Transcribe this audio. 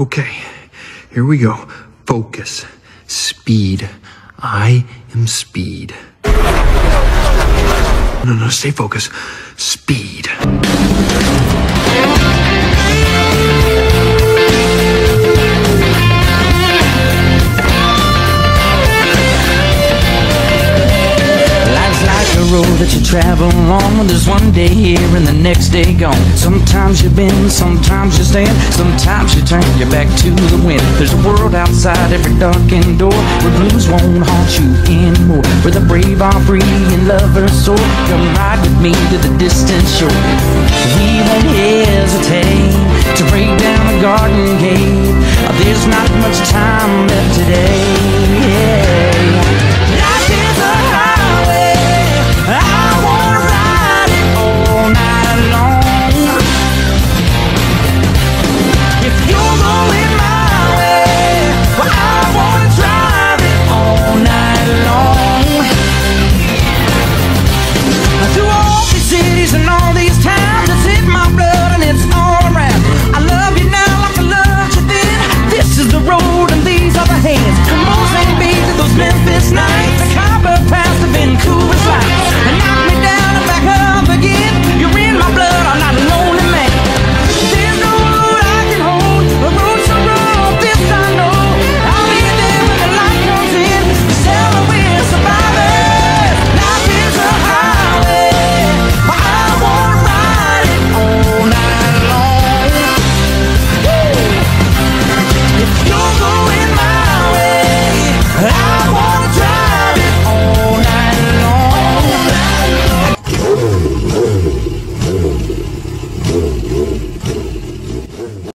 Okay, here we go. Focus. Speed. I am speed. No, no, stay focused. Speed. That you travel on. There's one day here and the next day gone. Sometimes you bend, sometimes you stand, sometimes you turn your back to the wind. There's a world outside every darkened door where blues won't haunt you anymore. Where the brave are free and lovers soar. Come ride with me to the distant shore. We won't hesitate